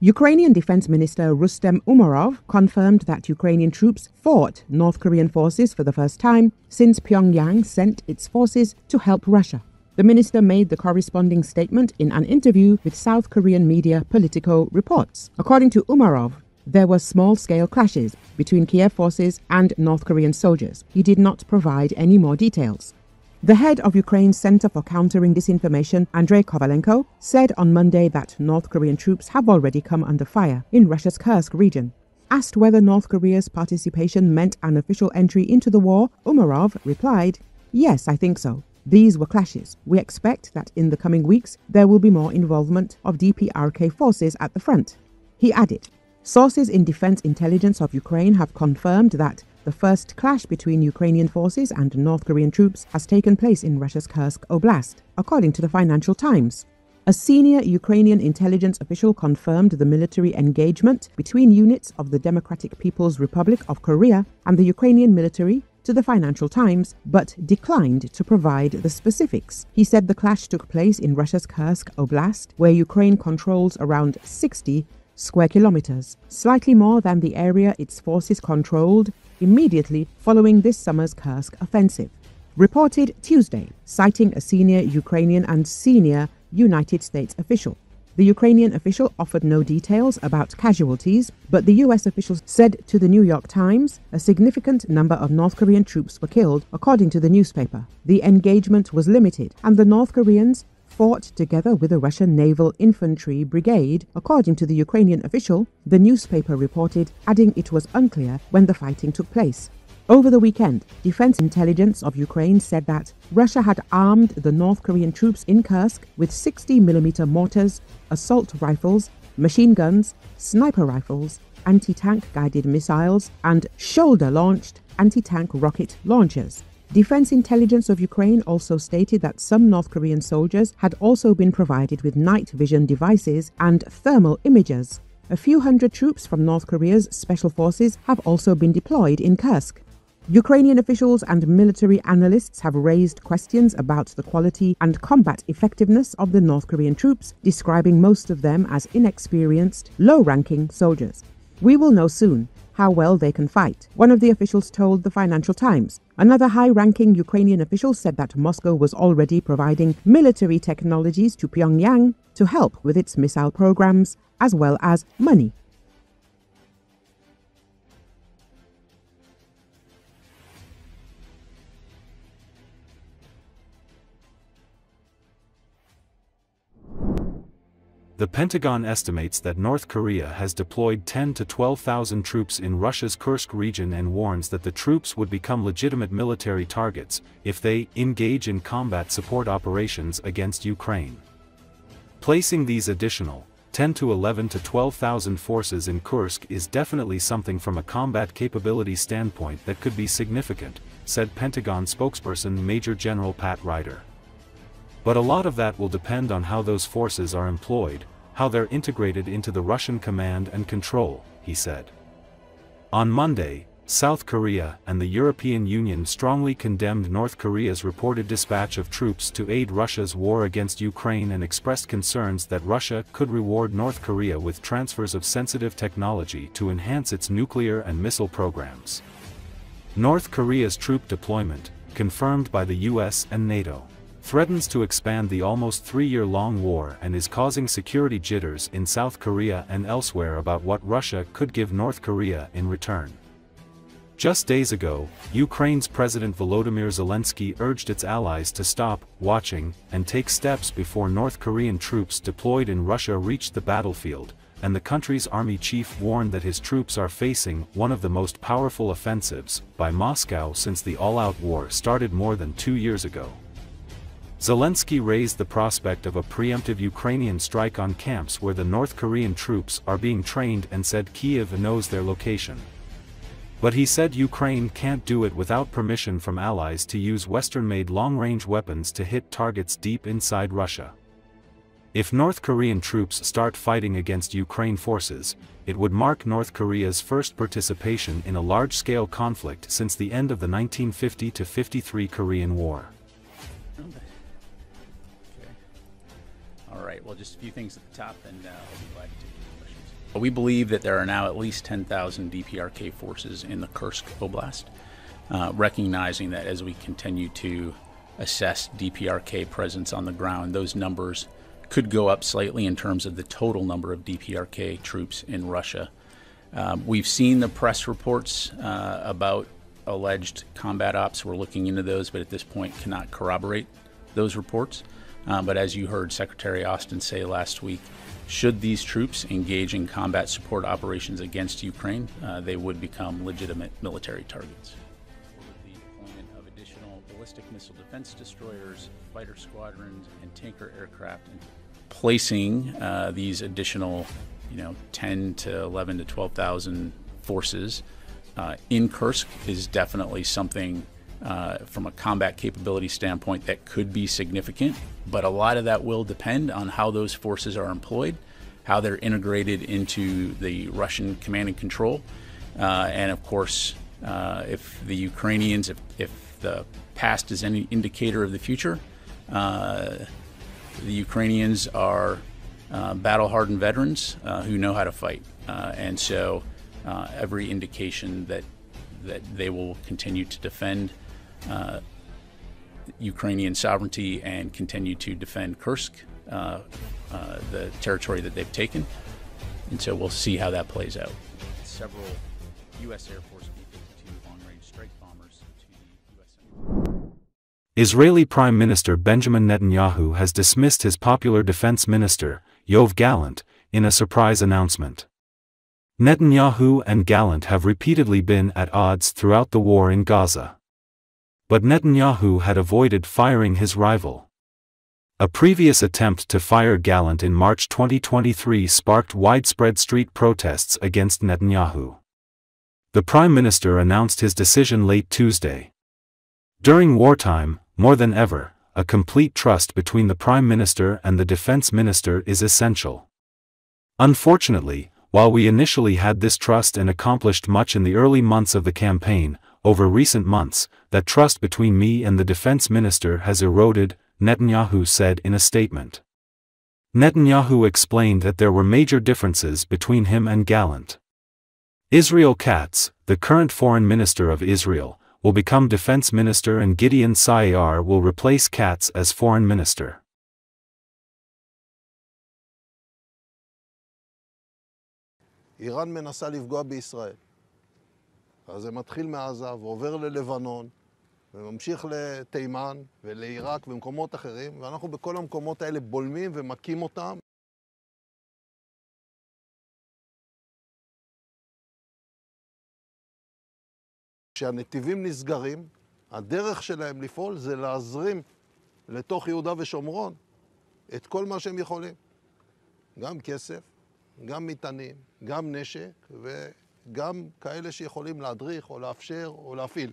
Ukrainian Defense Minister Rustem Umerov confirmed that Ukrainian troops fought North Korean forces for the first time since Pyongyang sent its forces to help Russia. The minister made the corresponding statement in an interview with South Korean media Politico reports. According to Umerov, there were small scale clashes between Kiev forces and North Korean soldiers. He did not provide any more details. The head of Ukraine's Center for Countering Disinformation, Andrei Kovalenko, said on Monday that North Korean troops have already come under fire in Russia's Kursk region. Asked whether North Korea's participation meant an official entry into the war, Umerov replied, Yes, I think so. These were clashes. We expect that in the coming weeks there will be more involvement of DPRK forces at the front. He added, Sources in defense intelligence of Ukraine have confirmed that the first clash between Ukrainian forces and North Korean troops has taken place in Russia's Kursk Oblast, according to the Financial Times. A senior Ukrainian intelligence official confirmed the military engagement between units of the Democratic People's Republic of Korea and the Ukrainian military to the Financial Times, but declined to provide the specifics. He said the clash took place in Russia's Kursk Oblast, where Ukraine controls around 60 square kilometers, slightly more than the area its forces controlled immediately following this summer's Kursk offensive. Reported Tuesday, citing a senior Ukrainian and senior United States official. The Ukrainian official offered no details about casualties, but the US official said to the New York Times a significant number of North Korean troops were killed, according to the newspaper. The engagement was limited, and the North Koreans fought together with a Russian Naval Infantry Brigade, according to the Ukrainian official, the newspaper reported, adding it was unclear when the fighting took place. Over the weekend, Defense Intelligence of Ukraine said that Russia had armed the North Korean troops in Kursk with 60mm mortars, assault rifles, machine guns, sniper rifles, anti tank guided missiles, and shoulder launched anti tank rocket launchers. Defense intelligence of Ukraine also stated that some North Korean soldiers had also been provided with night vision devices and thermal imagers. A few hundred troops from North Korea's special forces have also been deployed in Kursk. Ukrainian officials and military analysts have raised questions about the quality and combat effectiveness of the North Korean troops, describing most of them as inexperienced, low ranking soldiers. We will know soon how well they can fight, one of the officials told the Financial Times. Another high ranking Ukrainian official said that Moscow was already providing military technologies to Pyongyang to help with its missile programs, as well as money. The Pentagon estimates that North Korea has deployed 10 to 12,000 troops in Russia's Kursk region and warns that the troops would become legitimate military targets if they engage in combat support operations against Ukraine. Placing these additional 10 to 11 to 12,000 forces in Kursk is definitely something from a combat capability standpoint that could be significant, said Pentagon spokesperson Major General Pat Ryder. But a lot of that will depend on how those forces are employed, how they're integrated into the Russian command and control, he said. On Monday, South Korea and the European Union strongly condemned North Korea's reported dispatch of troops to aid Russia's war against Ukraine and expressed concerns that Russia could reward North Korea with transfers of sensitive technology to enhance its nuclear and missile programs. North Korea's troop deployment, confirmed by the US and NATO threatens to expand the almost three-year-long war and is causing security jitters in South Korea and elsewhere about what Russia could give North Korea in return. Just days ago, Ukraine's President Volodymyr Zelensky urged its allies to stop watching and take steps before North Korean troops deployed in Russia reached the battlefield, and the country's army chief warned that his troops are facing one of the most powerful offensives by Moscow since the all-out war started more than two years ago. Zelensky raised the prospect of a preemptive Ukrainian strike on camps where the North Korean troops are being trained and said Kiev knows their location. But he said Ukraine can't do it without permission from allies to use Western-made long-range weapons to hit targets deep inside Russia. If North Korean troops start fighting against Ukraine forces, it would mark North Korea's first participation in a large-scale conflict since the end of the 1950-53 Korean War. Right, well, just a few things at the top, and uh, I'll be glad to take your questions. We believe that there are now at least 10,000 DPRK forces in the Kursk Oblast, uh, recognizing that as we continue to assess DPRK presence on the ground, those numbers could go up slightly in terms of the total number of DPRK troops in Russia. Um, we've seen the press reports uh, about alleged combat ops. We're looking into those, but at this point cannot corroborate those reports. Um, but as you heard Secretary Austin say last week, should these troops engage in combat support operations against Ukraine, uh, they would become legitimate military targets. the deployment of additional ballistic missile defense destroyers, fighter squadrons, and tanker aircraft, and placing uh, these additional, you know, 10 to 11 to 12,000 forces uh, in Kursk is definitely something uh, from a combat capability standpoint that could be significant, but a lot of that will depend on how those forces are employed, how they're integrated into the Russian command and control, uh, and of course, uh, if the Ukrainians, if, if the past is any indicator of the future, uh, the Ukrainians are uh, battle hardened veterans uh, who know how to fight. and so every indication that, that they will continue to defend uh, Ukrainian sovereignty and continue to defend Kursk, uh, uh, the territory that they've taken. And so we'll see how that plays out. Several U.S. Air Force B-52 long-range strike bombers to the U.S. Israeli Prime Minister Benjamin Netanyahu has dismissed his popular defense minister, Yoav Gallant, in a surprise announcement. Netanyahu and Gallant have repeatedly been at odds throughout the war in Gaza. But Netanyahu had avoided firing his rival. A previous attempt to fire Gallant in March 2023 sparked widespread street protests against Netanyahu. The Prime Minister announced his decision late Tuesday. During wartime, more than ever, a complete trust between the Prime Minister and the Defense Minister is essential. Unfortunately, while we initially had this trust and accomplished much in the early months of the campaign, over recent months, that trust between me and the defense minister has eroded, Netanyahu said in a statement. Netanyahu explained that there were major differences between him and Gallant. Israel Katz, the current foreign minister of Israel, will become defense minister and Gideon Saar will replace Katz as foreign minister. איראן מנסה לפגוע בישראל. אז זה מתחיל מעזה ועובר ללבנון, וממשיך לתימן ולעיראק ומקומות אחרים, ואנחנו בכל המקומות האלה בולמים ומכים אותם. כשהנתיבים נסגרים, הדרך שלהם לפעול זה להזרים לתוך יהודה ושומרון את כל מה שהם יכולים. גם כסף, גם מטענים, גם נשק, ו... גם כאלה שיכולים להדריך או לאפשר או להפעיל.